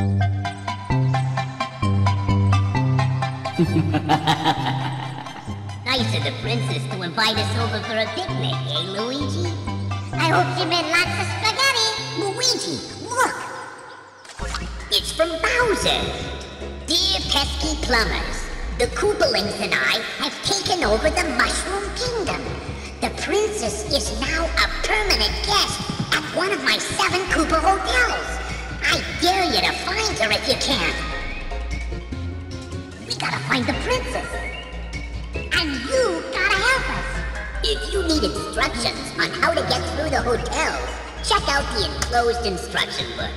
nice of the princess to invite us over for a picnic, eh, Luigi? I hope she made lots of spaghetti. Luigi, look! It's from Bowser. Dear pesky plumbers, the Koopalings and I have taken over the Mushroom Kingdom. The princess is now a permanent guest at one of my seven Koopa hotels. Gotta find the princess. And you gotta help us. If you need instructions on how to get through the hotel, check out the enclosed instruction book.